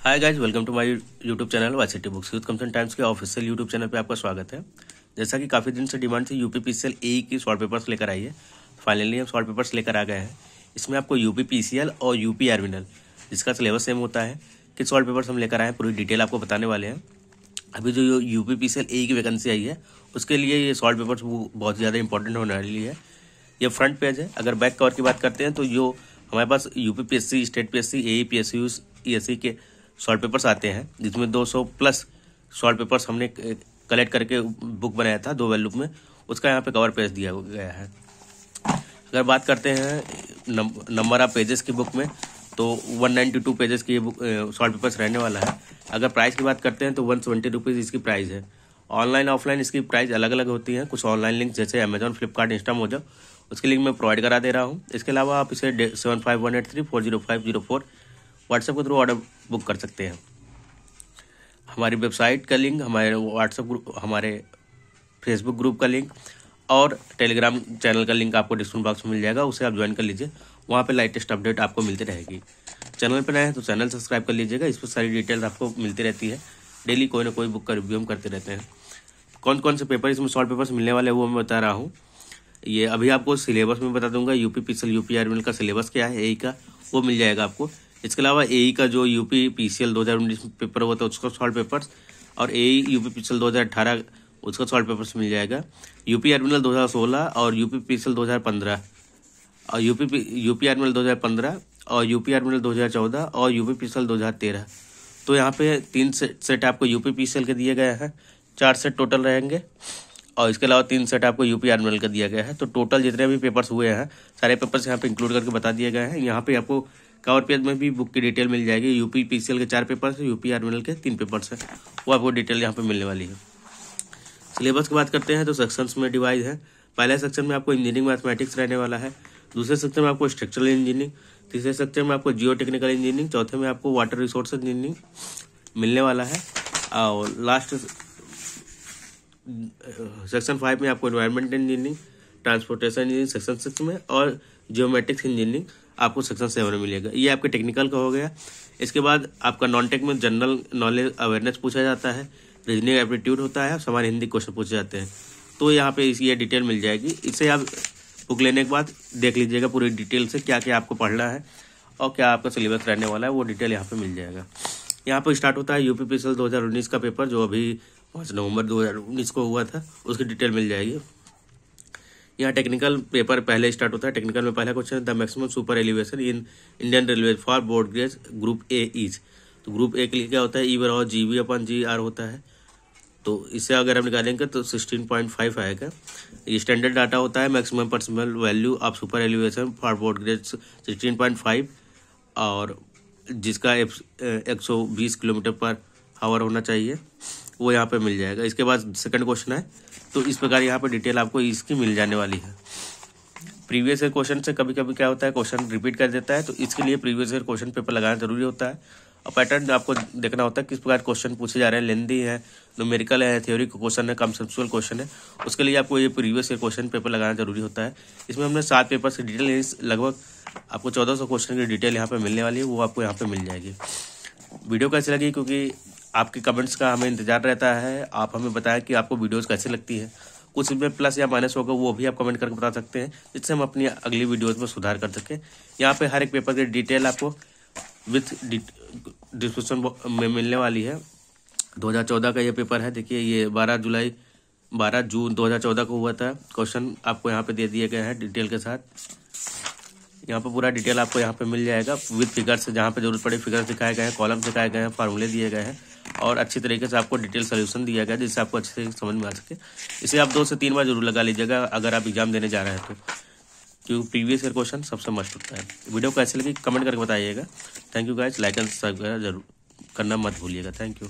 Hi guys welcome to my YouTube channel Y books Youth Competition Times के official YouTube channel पे आपका स्वागत है। जैसा कि काफ़ी दिन से डिमांड थी यूपी पीसीएल ए की शॉर्ट पेपर्स लेकर आई है। फाइनली हम शॉर्ट पेपर्स लेकर आ गए हैं। इसमें आपको यूपी पीसीएल और यूपी आर्मिनल जिसका सिलेबस सेम होता है, किस शॉर्ट पेपर्स हम लेकर आए हैं, पूरी डिटेल आपको बताने वाले हैं। अभी जो यूपी पी ए की वैकेंसी आई है, उसके लिए ये शॉर्ट पेपर्स बहुत ज़्यादा इंपॉर्टेंट होने वाली है। ये फ्रंट पेज है। अगर बैक कवर की बात करते हैं तो जो हमारे पास UP P state P S C A P S के शॉर्ट पेपर्स आते हैं, जिसमें 200 प्लस शॉर्ट पेपर्स हमने कलेक्ट करके बुक बनाया था, दो वैल्यू में, उसका यहाँ पे कवर पेज दिया गया है। अगर बात करते हैं नंबर ऑफ़ पेजेस की बुक में तो 192 पेजेस की बुक शॉर्ट पेपर्स रहने वाला है। अगर प्राइस की बात करते हैं तो वन सेवेंटी रुपीज़ इसकी प्राइस है। ऑनलाइन, ऑफलाइन इसकी प्राइस अलग अलग होती है। कुछ ऑनलाइन लिंक, जैसे अमेजोन फ्लिपकार्ट इंस्टा मोजो उसकी लिंक मैं प्रोवाइड करा दे रहा हूँ। इसके अलावा आप इसे seven five one eight three four zero five zero four WhatsApp के थ्रू ऑर्डर बुक कर सकते हैं। हमारी वेबसाइट का लिंक हमारे व्हाट्सएप ग्रुप हमारे फेसबुक ग्रुप का लिंक और टेलीग्राम चैनल का लिंक आपको डिस्क्रिप्शन बॉक्स में मिल जाएगा, उसे आप ज्वाइन कर लीजिए। वहाँ पे लेटेस्ट अपडेट आपको मिलती रहेगी। चैनल पर नए हैं तो चैनल सब्सक्राइब कर लीजिएगा। इस पर सारी डिटेल्स आपको मिलती रहती है। डेली कोई ना कोई बुक का रिव्यू हम करते रहते हैं। कौन कौन से पेपर इसमें शॉर्ट पेपर्स मिलने वाले हैं, वो मैं बता रहा हूँ। ये अभी आपको सिलेबस में बता दूँगा। यूपी पिक्सल यूपी का सिलेबस क्या है ए का, वो मिल जाएगा आपको। इसके अलावा ए का जो यूपी पीसीएल 2019 पेपर हुआ था उसका सॉल्व पेपर्स और ए यूपी पीसीएल 2018 उसका सॉल्व पेपर्स मिल जाएगा यूपी आर्मिनल 2016 और यूपी पीसीएल 2015 और यूपी यूपी आर्मिनल 2015 और यूपी आर्मिनल 2014 और यूपी पीसीएल 2013 तो यहाँ पे तीन सेट आपको यूपी पीसीएल के दिए गए हैं चार सेट टोटल रहेंगे और इसके अलावा तीन सेट आपको यूपी आर्मिनल का दिया गया है तो टोटल जितने भी पेपर्स हुए हैं सारे पेपर्स यहाँ पे इंक्लूड करके बता दिए गए हैं यहाँ पे आपको कवर पेज में भी बुक की डिटेल मिल जाएगी। यूपी पीसीएल के चार पेपर्स है यूपी आर्मिनल के तीन पेपर्स है। वो आपको डिटेल यहाँ पे मिलने वाली है। सिलेबस की बात करते हैं तो सेक्शंस में डिवाइड है। पहले सेक्शन में आपको इंजीनियरिंग मैथमेटिक्स रहने वाला है। दूसरे सेक्शन में आपको स्ट्रक्चरल इंजीनियरिंग तीसरे सेक्शन में आपको जियो टेक्निकल इंजीनियरिंग चौथे में आपको वाटर रिसोर्स इंजीनियरिंग मिलने वाला है। और लास्ट सेक्शन फाइव में आपको environment engineering transportation engineering section six में और जियोमेट्रिक्स इंजीनियरिंग आपको सेक्शन सेवन में मिलेगा। ये आपके टेक्निकल का हो गया। इसके बाद आपका नॉन टेक में जनरल नॉलेज अवेयरनेस पूछा जाता है। रीजनिंग एप्टीट्यूड होता है समान हिंदी क्वेश्चन पूछे जाते हैं। तो यहाँ पे इस ये डिटेल मिल जाएगी। इसे आप बुक लेने के बाद देख लीजिएगा पूरी डिटेल से क्या क्या आपको पढ़ना है और क्या आपका सिलेबस रहने वाला है। वो डिटेल यहाँ पे मिल जाएगा। यहाँ पर स्टार्ट होता है यूपी पी सी का पेपर जो अभी पाँच नवंबर 2019 को हुआ था। उसकी डिटेल मिल जाएगी। यहाँ टेक्निकल पेपर पहले स्टार्ट होता है। टेक्निकल में पहला question the maximum super elevation in Indian railway for broad gauge group A is तो ग्रुप ए के लिए क्या होता है? ई बराबर जी वी अपन जी आर होता है। तो इसे अगर हम निकालेंगे तो सिक्सटीन पॉइंट फाइव आएगा। ये स्टैंडर्ड डाटा होता है maximum personal value of super elevation for broad gauge sixteen point five और जिसका एक सौ बीस किलोमीटर पर आवर होना चाहिए। वो यहाँ पे मिल जाएगा। इसके बाद सेकंड क्वेश्चन है तो इस प्रकार यहाँ पे डिटेल आपको इसकी मिल जाने वाली है। प्रीवियस ईयर क्वेश्चन से कभी कभी क्या होता है क्वेश्चन रिपीट कर देता है तो इसके लिए प्रीवियस ईयर क्वेश्चन पेपर लगाना ज़रूरी होता है। और पैटर्न आपको देखना होता है किस प्रकार क्वेश्चन पूछे जा रहे हैं। लेंदी है न्यूमेरिकल है थ्योरी क्वेश्चन है कंसेप्चुअल क्वेश्चन है। उसके लिए आपको ये प्रीवियस ईयर क्वेश्चन पेपर लगाना ज़रूरी होता है। इसमें हमने सात पेपर की डिटेल लगभग आपको चौदह सौ क्वेश्चन की डिटेल यहाँ पे मिलने वाली है, वो आपको यहाँ पे मिल जाएगी। वीडियो कैसी लगी? क्योंकि आपके कमेंट्स का हमें इंतज़ार रहता है। आप हमें बताएँ कि आपको वीडियोस कैसे लगती है। कुछ इसमें प्लस या माइनस होगा, वो भी आप कमेंट करके बता सकते हैं, जिससे हम अपनी अगली वीडियोस में सुधार कर सकें। यहाँ पे हर एक पेपर की डिटेल आपको विथ डिस्क्रिप्शन में मिलने वाली है। 2014 का ये पेपर है। देखिए, ये 12 जुलाई 12 जून 2014 को हुआ था। क्वेश्चन आपको यहाँ पे दे दिए गए हैं डिटेल के साथ। यहाँ पे पूरा डिटेल आपको यहाँ पे मिल जाएगा। विद फिगर्स जहाँ पे ज़रूरत पड़े फिगर्स दिखाए गए हैं कॉलम दिखाए गए हैं फार्मूले दिए गए हैं। और अच्छी तरीके से आपको डिटेल सोल्यूशन दिया गया जिससे आपको अच्छे से समझ में आ सके। इसे आप दो से तीन बार ज़रूर लगा लीजिएगा अगर आप एग्ज़ाम देने जा रहे हैं तो क्योंकि प्रीवियस ईयर क्वेश्चन सबसे मस्ट होता है। वीडियो कैसे लगी, कमेंट करके बताइएगा। Thank you guys like and subscribe ज़रूर करना मत भूलिएगा। Thank you